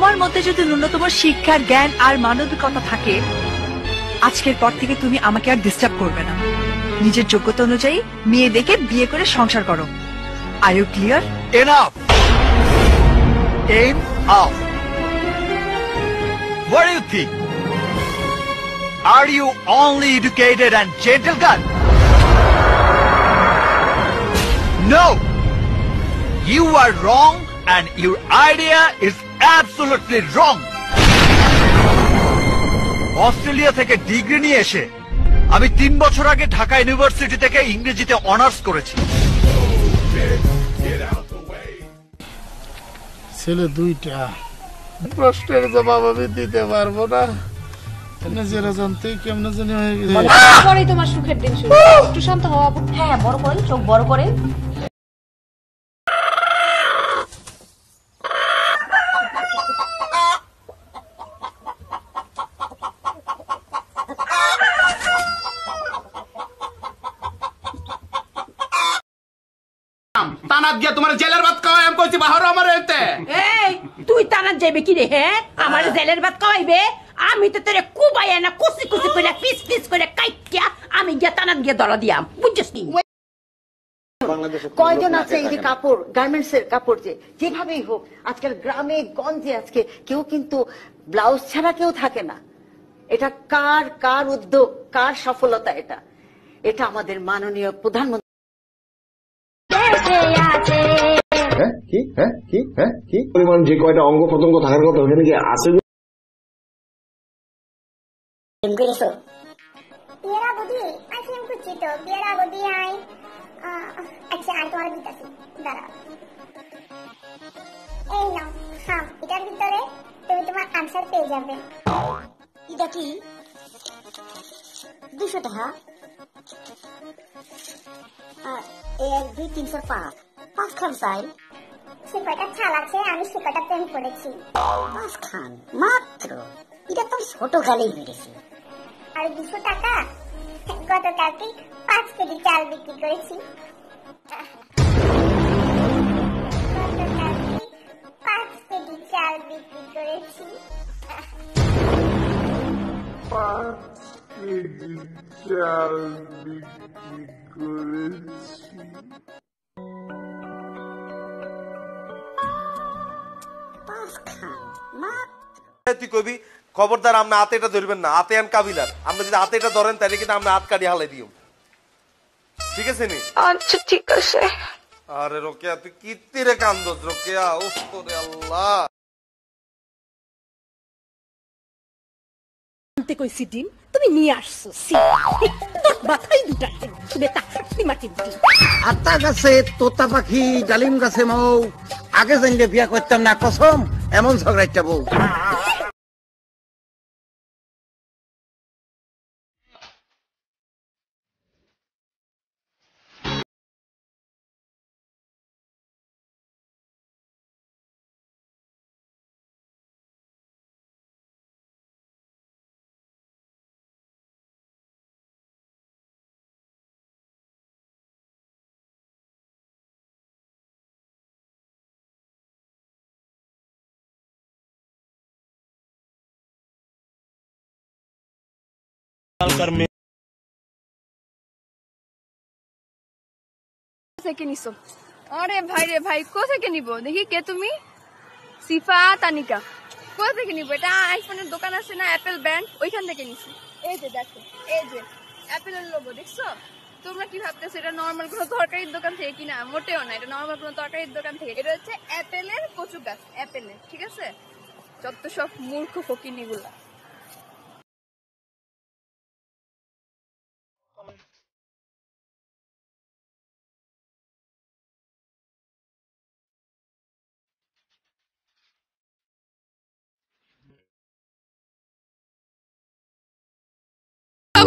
তোমার মধ্যে যদি ন্যূনতম শিক্ষার জ্ঞান আর মানবিকতা থাকে, আজকের পর থেকে তুমি আমাকে আর ডিস্টার্ব করবে না নিজের যোগ্যতা অনুযায়ী মেয়ে দেখে বিয়ে করে সংসার করো are you clear Enough! Enough! What do you think? Are you only educated and gentle girl? No! You are wrong and your idea absolutely wrong! Australia থেকে ডিগ্রি নিয়ে এসে আমি তিন বছর আগে ঢাকা ইউনিভার্সিটি থেকে ইংরেজিতে অনার্স করেছি। ছেলে দুইটা। প্রশ্নের জবাব আমি দিতে পারব না। নিজের জানতেই কেমন জানি হয়ে গেছে। পরেই তোমার সুখের দিন শুরু। একটু শান্ত হওয়া। হ্যাঁ বড় করেন চোখ বড় করেন তানাত গিয়া তোমার জেলের ভাত খাওয়াই আমি কইছি বাহার আমার এতে। এই তুই টানার যাইবে কি রে হ্যাঁ আমার জেলের ভাত খাওয়াইবে? আমি তো তোরে কুবাই না কুচি কুচি করে পিস পিস করে কাইটিয়া আমি গিয়া টানাত গিয়া দলা দিয়াম বুঝছিস নি? কয়জন আছে এই যে কাপড় গার্মেন্টস এর কাপড় যে যেভাবেই হোক আজকাল গ্রামে গঞ্জে আজকে কেউ কিন্তু ব্লাউজ ছাড়া কেউ থাকে না। এটা কার কার উদ্যোগ কার সফলতা এটা? এটা আমাদের মাননীয় প্রধানমন্ত্রী হ্যাঁ কি হ্যাঁ কি হ্যাঁ কি পরিমাণ যে কয়টা অঙ্গ প্রত্যঙ্গ থাকার কথা ওখানে কি আছে? আচ্ছা আর তোমার দিতেছি দাঁড়াও। এই নাও হ্যাঁ এটার ভিতরে তুমি তোমার আনসার পেয়ে যাবে। এটা কি? দুশো টাকা? এক দুই তিনশো পাঁচ পাঁচ। খান চাই সে কয়টা ছাল আছে আমি সে কয়টা প্রেম করেছি। পাঁচ খান মাত্র। এটা তো ছোট গালেই বেড়েছে আর দুশো টাকা? গতকালকে পাঁচ কেজি চাল বিক্রি করেছি। পাঁচ কেজি চাল বিক্রি করেছি। তুই কবি খবরদার আপনি হাতে এটা ধরবেন না হাতে আন কাবিলার। আপনি যদি হাতে এটা ধরেন তাহলে কিন্তু আপনি হাত কাটি হালাই দিও। ঠিক আছে নি? আচ্ছা ঠিক আছে। আরে রোকেয়া তুই কিত্তিরে কান্দস রোকেয়া উফ আল্লাহ। আনতে কইছি ডিম, তুমি নিয়ে আসছো তোর মাথায় দুটা ডিম, বেটা ডিমাটি ডিম আত্মা গাছে তোতা পাখি, ডালিম গাছে মৌ, আগে জানলে বিয়া করতাম না, কসম, এমন ঝগড়াইটা বউ। এই যে দেখছ? তোমরা কি ভাবতেছো, এটা নর্মাল কোনো তরকারির দোকান থেকে কিনা? মোটেও না, এটা নর্মাল কোনো তরকারির দোকান থেকে। এটা হচ্ছে অ্যাপেলের কচু গাছ অ্যাপেলের ঠিক আছে? যত সব মূর্খ ফকিনি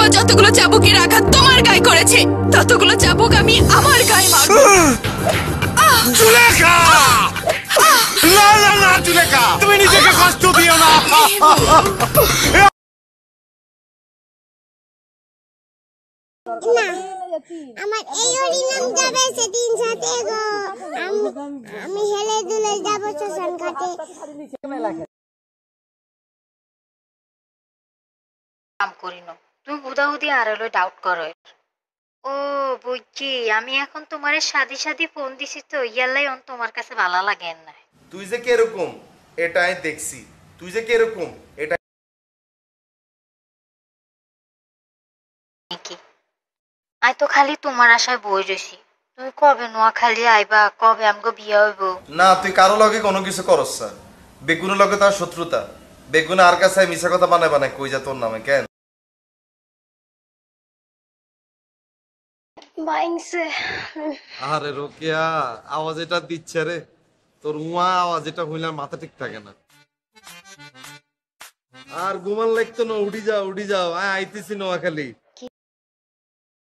বাবা যতগুলো চাবুকের আঘাত তোমার গায়ে করেছে ততগুলো চাবুক আমি আমার গায়ে মারব জুলেখা না না না জুলেখা তুমি নিজেকে কষ্ট দিও না। আমার এই হরিনাম যাবে সেদিন সাথে গো। আমি হেলে দুলে যাব শ্মশান ঘাটে। কাম করি না তুই হুদাহুদি আর হলো ডাউট করো ও বুঝছি। আমি এখন তোমার সাদি সাদি ফোন দিছি তো ইয়ালাই অন তোমার কাছে ভালো লাগে না। তুই যে কীরকম এটা আমি দেখছি। তুই যে কীরকম এটা আই তো খালি তোমার আশায় বই রয়েছি তুমি কবে নোয়া খালি আইবা কবে আমগো বিয়ে হইব? না তুই কারও লগে কোনো কিছু করস না। বেগুনের লগে তার শত্রুতা। বেগুন আর কাছে মিছা কথা বানায় বানায় কই যা তোর নামে কেন? বাইংসে। আরে রোকেয়া, আওয়াজ এটা দিচ্ছে রে। তোর উয়া আওয়াজ, এটা হইলে মাথা ঠিক থাকে না। আর ঘুমান লাগতো না, উঠি যাও উঠি যাও। আয়, আইতেছি নোয়াখালী।